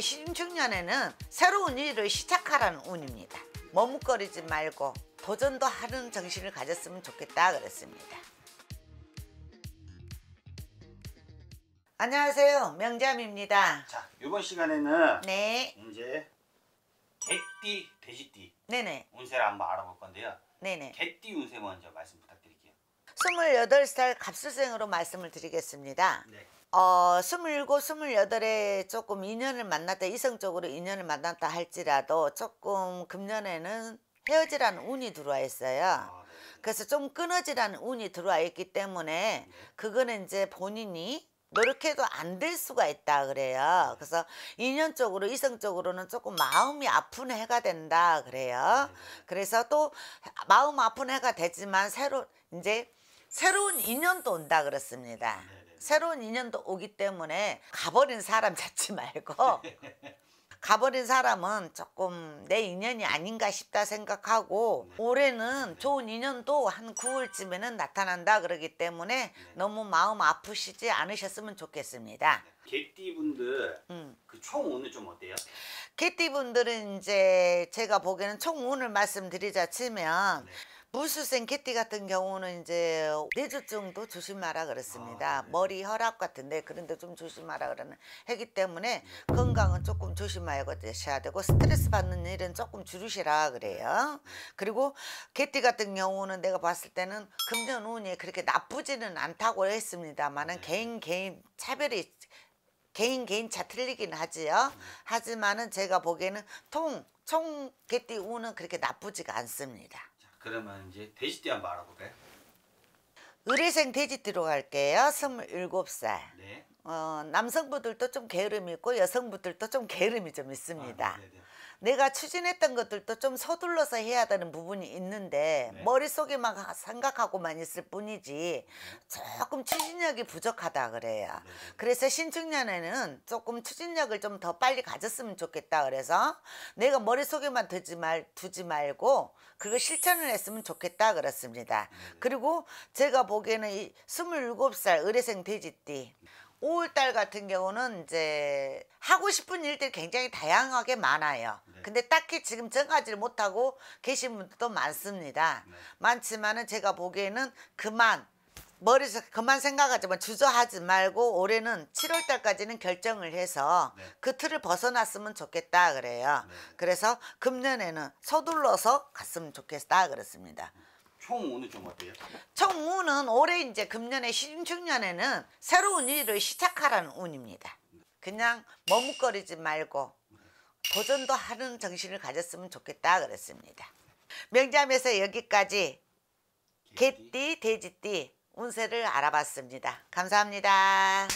신축년에는 새로운 일을 시작하라는 운입니다. 머뭇거리지 말고 도전도 하는 정신을 가졌으면 좋겠다 그랬습니다. 안녕하세요. 명잠입니다. 자, 이번 시간에는 네. 이제 개띠, 돼지띠 네네. 운세를 한번 알아볼 건데요. 네네. 개띠 운세 먼저 말씀 부탁드 릴게요. 28살 갑수생으로 말씀을 드리겠습니다. 네. 어, 27, 28에 조금 인연을 만났다, 이성적으로 인연을 만났다 할지라도 조금 금년에는 헤어지라는 운이 들어와 있어요. 아, 네. 그래서 좀 끊어지라는 운이 들어와 있기 때문에 그거는 이제 본인이 노력해도 안 될 수가 있다 그래요. 그래서 인연적으로 이성적으로는 조금 마음이 아픈 해가 된다 그래요. 그래서 또 마음 아픈 해가 되지만 새로 이제 새로운 인연도 온다 그렇습니다. 새로운 인연도 오기 때문에 가버린 사람 잡지 말고 가버린 사람은 조금 내 인연이 아닌가 싶다 생각하고 올해는 좋은 인연도 한 9월쯤에는 나타난다 그러기 때문에 너무 마음 아프시지 않으셨으면 좋겠습니다. 개띠 분들 음. 그총 운은 좀 어때요? 개띠 분들은 이제 제가 보기에는 총 운을 말씀드리자 치면 네. 무수생 개띠 같은 경우는 이제 뇌졸중도 조심하라 그렇습니다. 아, 네. 머리 혈압 같은데 그런데 좀 조심하라 그러는 하기 때문에 네. 건강은 조금 조심하셔야 되고 스트레스 받는 일은 조금 줄이시라 그래요. 그리고 개띠 같은 경우는 내가 봤을 때는 금전 운이 그렇게 나쁘지는 않다고 했습니다만은 네. 개인 개인 차별이 개인 개인 차 틀리긴 하지요. 하지만은 제가 보기에는 통, 총 개띠 운은 그렇게 나쁘지가 않습니다. 자, 그러면 이제 돼지띠 한번 알아볼까요? 의뢰생 돼지띠로 갈게요. 27살. 네. 어, 남성분들도 좀 게으름이 있고 여성분들도 좀 게으름이 좀 있습니다. 아, 네, 네. 내가 추진했던 것들도 좀 서둘러서 해야 되는 부분이 있는데 네. 머릿속에만 가- 생각하고만 있을 뿐이지 조금 추진력이 부족하다 그래요. 네, 네. 그래서 신축년에는 조금 추진력을 좀 더 빨리 가졌으면 좋겠다 그래서 내가 머릿속에만 두지 말 두지 말고 그거 실천을 했으면 좋겠다 그렇습니다. 그리고 제가 보기에는 이 27살 의뢰생 돼지띠 5월달 같은 경우는 이제 하고 싶은 일들이 굉장히 다양하게 많아요. 네. 근데 딱히 지금 정하지를 못하고 계신 분들도 많습니다. 네. 많지만은 제가 보기에는 그만 머리에서 그만 생각하지만 주저하지 말고 올해는 7월달까지는 결정을 해서 네. 그 틀을 벗어났으면 좋겠다 그래요. 네. 그래서 금년에는 서둘러서 갔으면 좋겠다 그렇습니다. 총 운은 좀 어때요? 총운은 올해 이제 금년에 신축년에는 새로운 일을 시작하라는 운입니다. 그냥 머뭇거리지 말고 도전도 하는 정신을 가졌으면 좋겠다 그랬습니다. 명잠에서 여기까지 개띠, 돼지띠 운세를 알아봤습니다. 감사합니다.